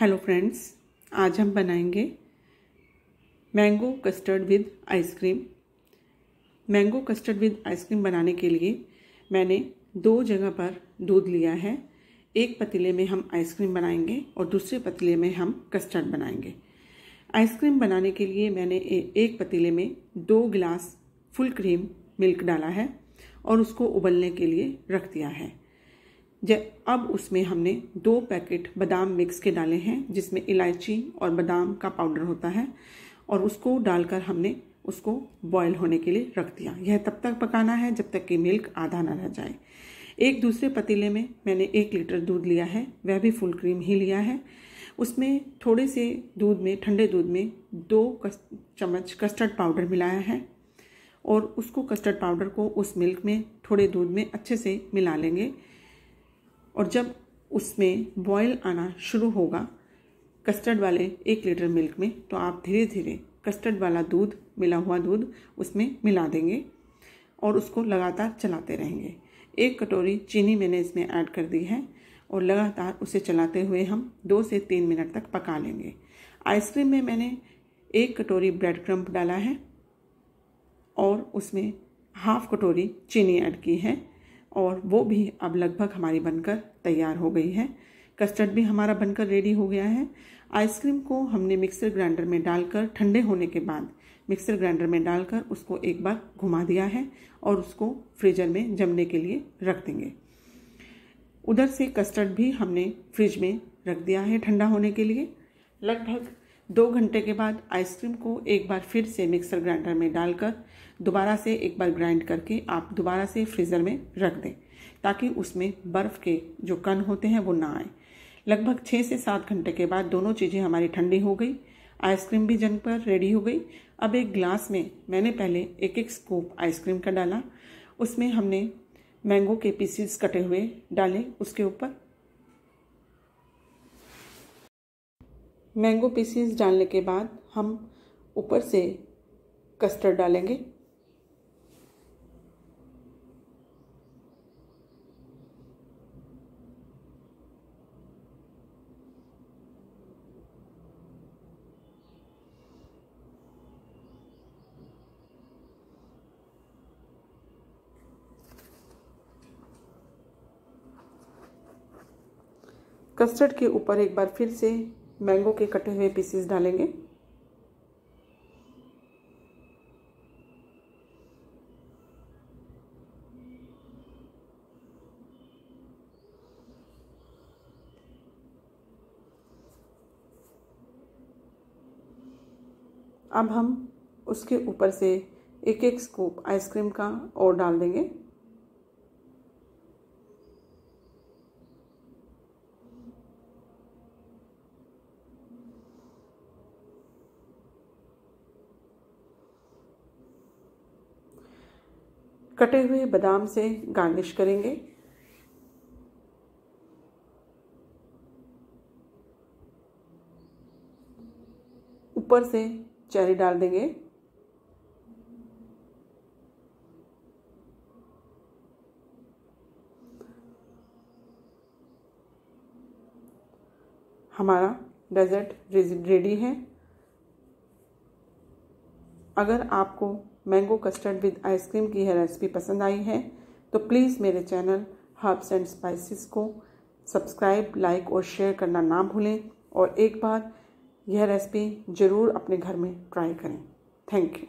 Hello friends आज हम बनाएँगे mango custard with ice cream mango custard with ice cream बनाने के लिए मैंने दो जगह पर दूध लिया है। एक पतीले में हम आइसक्रीम बनाएँगे और दूसरे पतीले में हम कस्टर्ड बनाएँगे। आइसक्रीम बनाने के लिए मैंने एक पतीले में दो गिलास फुल क्रीम मिल्क डाला है और उसको उबलने के लिए रख दिया है। अब उसमें हमने दो पैकेट बादाम मिक्स के डाले हैं, जिसमें इलायची और बादाम का पाउडर होता है, और उसको डालकर हमने उसको बॉयल होने के लिए रख दिया। यह तब तक पकाना है जब तक कि मिल्क आधा ना रह जाए। एक दूसरे पतीले में मैंने एक लीटर दूध लिया है, वह भी फुल क्रीम ही लिया है। उसमें थोड़े से दूध में, ठंडे दूध में दो चम्मच कस्टर्ड पाउडर मिलाया है, और उसको कस्टर्ड पाउडर को उस मिल्क में थोड़े दूध में अच्छे से मिला लेंगे। और जब उसमें बॉयल आना शुरू होगा कस्टर्ड वाले एक लीटर मिल्क में तो आप धीरे धीरे कस्टर्ड वाला दूध, मिला हुआ दूध उसमें मिला देंगे और उसको लगातार चलाते रहेंगे। एक कटोरी चीनी मैंने इसमें ऐड कर दी है और लगातार उसे चलाते हुए हम दो से तीन मिनट तक पका लेंगे। आइसक्रीम में मैंने एक कटोरी ब्रेड क्रम्प डाला है और उसमें हाफ़ कटोरी चीनी ऐड की है। और वो भी अब लगभग हमारी बनकर तैयार हो गई है। कस्टर्ड भी हमारा बनकर रेडी हो गया है। आइसक्रीम को हमने मिक्सर ग्राइंडर में डालकर ठंडे होने के बाद मिक्सर ग्राइंडर में डालकर उसको एक बार घुमा दिया है और उसको फ्रीजर में जमने के लिए रख देंगे। उधर से कस्टर्ड भी हमने फ्रिज में रख दिया है ठंडा होने के लिए। लगभग दो घंटे के बाद आइसक्रीम को एक बार फिर से मिक्सर ग्राइंडर में डालकर दोबारा से एक बार ग्राइंड करके आप दोबारा से फ्रीज़र में रख दें, ताकि उसमें बर्फ़ के जो कण होते हैं वो ना आए। लगभग छः से सात घंटे के बाद दोनों चीज़ें हमारी ठंडी हो गई, आइसक्रीम भी जन पर रेडी हो गई। अब एक ग्लास में मैंने पहले एक एक स्कूप आइसक्रीम का डाला, उसमें हमने मैंगो के पीसीस कटे हुए डाले, उसके ऊपर मैंगो पीसीस डालने के बाद हम ऊपर से कस्टर्ड डालेंगे। कस्टर्ड के ऊपर एक बार फिर से मैंगो के कटे हुए पीसेस डालेंगे। अब हम उसके ऊपर से एक एक स्कूप आइसक्रीम का और डाल देंगे। कटे हुए बादाम से गार्निश करेंगे। ऊपर से चेरी डाल देंगे। हमारा डेजर्ट रेडी है। अगर आपको मैंगो कस्टर्ड विद आइसक्रीम की यह रेसिपी पसंद आई है तो प्लीज़ मेरे चैनल हर्ब्स एंड स्पाइसेस को सब्सक्राइब, लाइक और शेयर करना ना भूलें, और एक बार यह रेसिपी ज़रूर अपने घर में ट्राई करें। Thank you.